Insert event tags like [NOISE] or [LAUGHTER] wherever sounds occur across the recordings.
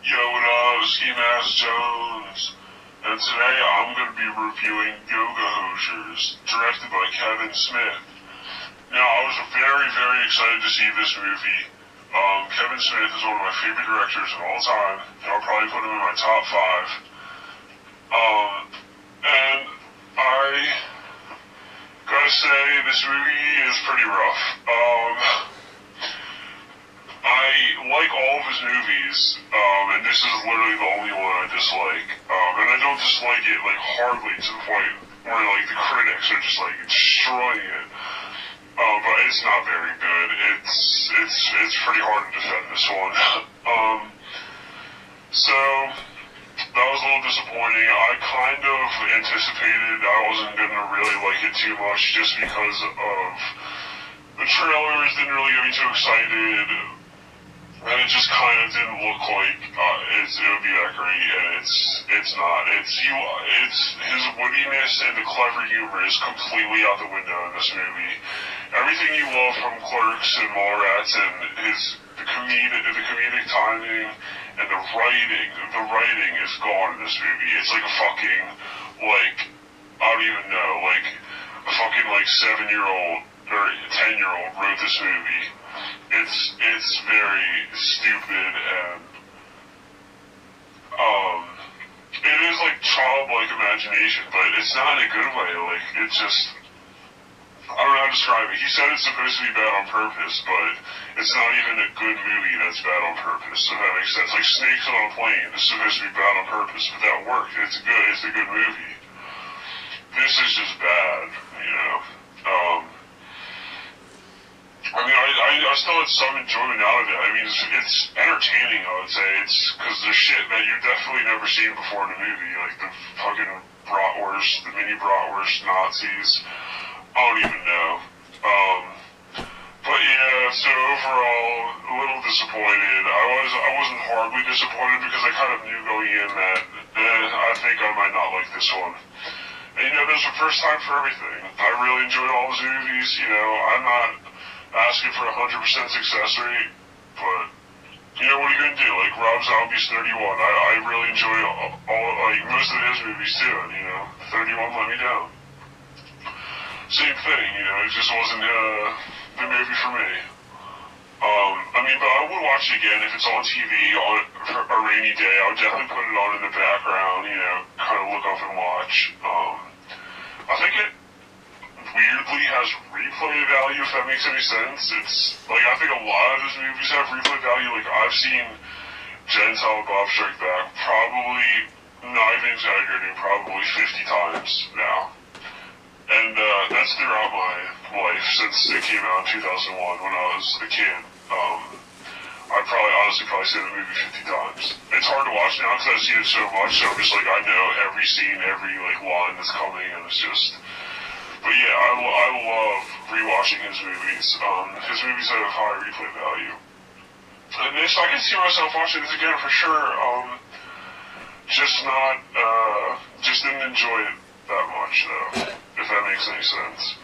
Yo, what up, Ski Mask Jones? And today I'm going to be reviewing Yoga Hosers, directed by Kevin Smith. Now, I was very, very excited to see this movie. Um, Kevin Smith is one of my favorite directors of all time. I'll probably put him in my top five. Um, and I gotta say, this movie is pretty rough. Um, I like all of his movies, um, and this is literally the only one I dislike. Um, and I don't dislike it like hardly to the point where like the critics are just like destroying it. Um, but it's not very good. It's it's it's pretty hard to defend this one. [LAUGHS] um, so that was a little disappointing. I kind of anticipated I wasn't gonna really like it too much just because of the trailers didn't really get me too excited. And it just kind of didn't look like uh, it's, it would be that great, and it's it's not. It's you. It's his wittiness and the clever humor is completely out the window in this movie. Everything you love from Clerks and Mallrats and his the comedic the comedic timing and the writing the writing is gone in this movie. It's like a fucking like I don't even know like a fucking like seven year old or ten year old wrote this movie. It's it's very stupid and um it is like childlike imagination, but it's not in a good way. Like it's just I don't know how to describe it. He said it's supposed to be bad on purpose, but it's not even a good movie that's bad on purpose. If that makes sense. Like Snakes on a Plane is supposed to be bad on purpose, but that worked. It's good. It's a good movie. This is just bad, you know. Um, I mean, I, I, I still had some enjoyment out of it. I mean, it's, it's entertaining, I would say. It's because there's shit that you've definitely never seen before in a movie, like the fucking bratwurst, the mini bratwurst Nazis. I don't even know. Um, but yeah, so overall, a little disappointed. I was I wasn't horribly disappointed because I kind of knew going in that eh, I think I might not like this one. And you know, there's a first time for everything. I really enjoyed all his movies. You know, I'm not asking for a hundred percent success rate, but you know what are you gonna do? Like Rob Zombie's 31. I, I really enjoy all, all like most of his movies too. And you know, 31 let me down. Same thing. You know, it just wasn't uh, the movie for me. Um, I mean, but I would watch it again if it's on TV on a rainy day. I would definitely put it on in the background. You know, kind of look up and watch. Um, I think it weirdly has replay value, if that makes any sense. It's like I think a lot of his movies have replay value. Like I've seen Jay and Silent Bob Strike Back probably, not even exaggerating, probably 50 times now. And uh, that's throughout my life since it came out in 2001 when I was a kid. Um, I probably honestly probably seen the movie 50 times. It's hard to watch now because I've seen it so much. So I'm just like I know every scene, every like line that's coming, and it's just but yeah, I, I love rewatching his movies. Um, his movies have high replay value. And this, I can see myself watching this again for sure. Um, just not, uh, just didn't enjoy it that much though, if that makes any sense.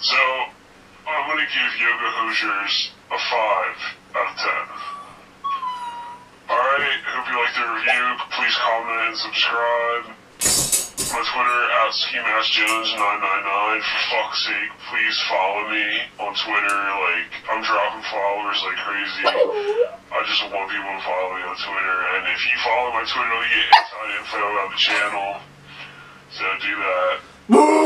So, I'm gonna give Yoga Hosers a 5 out of 10. Alright, hope you liked the review. Please comment and subscribe my Twitter at SkiMaskJones999. For fuck's sake, please follow me on Twitter. Like, I'm dropping followers like crazy. [LAUGHS] I just want people to follow me on Twitter. And if you follow my Twitter, you get inside info about the channel. So do that. [LAUGHS]